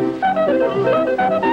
Música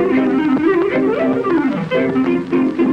Thank you.